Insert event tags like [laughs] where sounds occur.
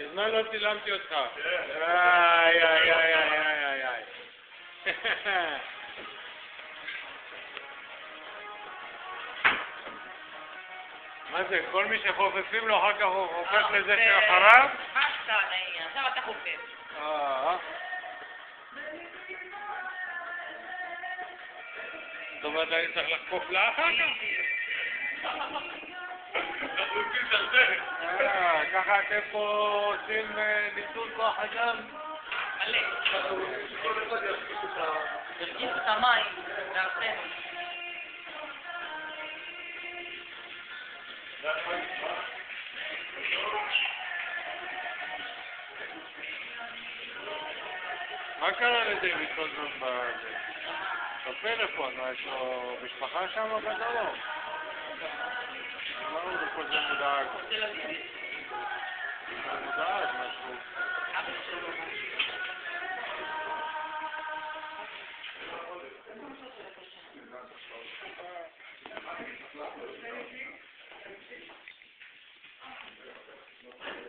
מזמן לא צילמתי אותך. איי, איי, איי, איי, איי, איי. [laughs] מה זה, כל מי שחופפים לו אחר כך הוא הופך לזה שאחריו? מה אתה נעים? עכשיו אתה חופף. אה. זאת אומרת, אני צריך לחפוף לה אחר כך? [laughs] אה, ככה אתם פה עושים אה, ניצול כוח אדם? מלא. הרגישו את המים בארצנו. מה קרה לדויד כל הזמן? בפלאפון, יש לו משפחה שם בדרום? למה הוא כל הזמן מודאג? תל אביב.